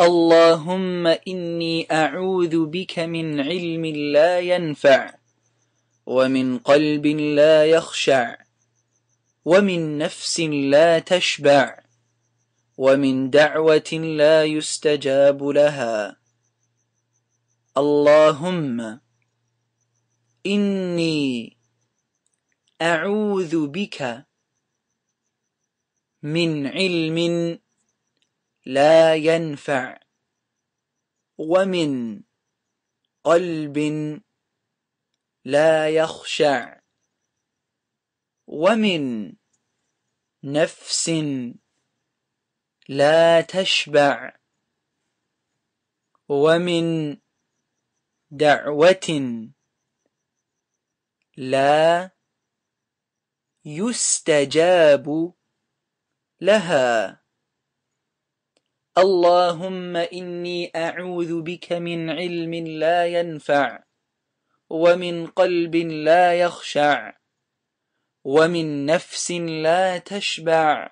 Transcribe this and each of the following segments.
اللهم إني أعوذ بك من علم لا ينفع ومن قلب لا يخشع ومن نفس لا تشبع ومن دعوة لا يستجاب لها. اللهم إني أعوذ بك من علم لا ينفع ومن قلب لا يخشع ومن نفس لا تشبع ومن دعوة لا يستجاب لها. اللهم إني أعوذ بك من علم لا ينفع ومن قلب لا يخشع ومن نفس لا تشبع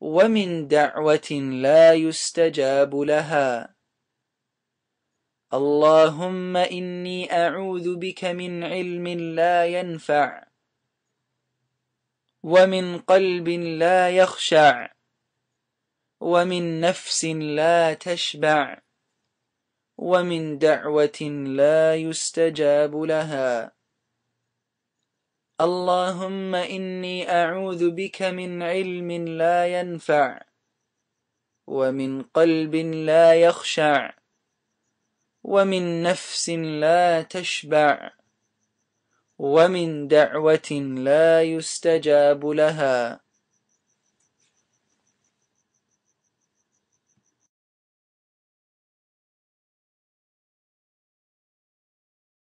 ومن دعوة لا يستجاب لها. اللهم إني أعوذ بك من علم لا ينفع ومن قلب لا يخشع ومن نفس لا تشبع ومن دعوة لا يستجاب لها. اللهم إني أعوذ بك من علم لا ينفع ومن قلب لا يخشع ومن نفس لا تشبع ومن دعوة لا يستجاب لها.